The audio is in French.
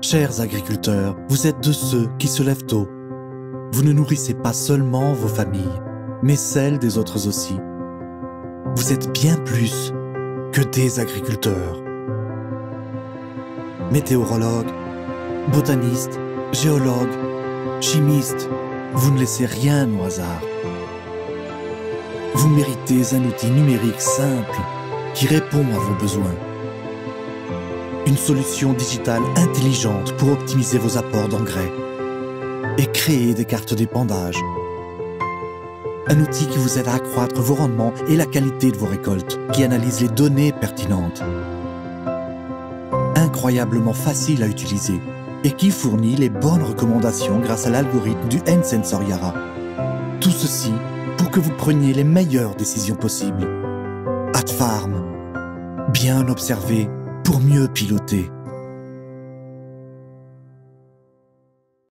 Chers agriculteurs, vous êtes de ceux qui se lèvent tôt. Vous ne nourrissez pas seulement vos familles, mais celles des autres aussi. Vous êtes bien plus que des agriculteurs. Météorologues, botanistes, géologues, chimistes, vous ne laissez rien au hasard. Vous méritez un outil numérique simple qui répond à vos besoins. Une solution digitale intelligente pour optimiser vos apports d'engrais et créer des cartes d'épandage. Un outil qui vous aide à accroître vos rendements et la qualité de vos récoltes, qui analyse les données pertinentes. Incroyablement facile à utiliser et qui fournit les bonnes recommandations grâce à l'algorithme du N-Sensor Yara. Tout ceci pour que vous preniez les meilleures décisions possibles. At Farm. Bien observer pour mieux piloter.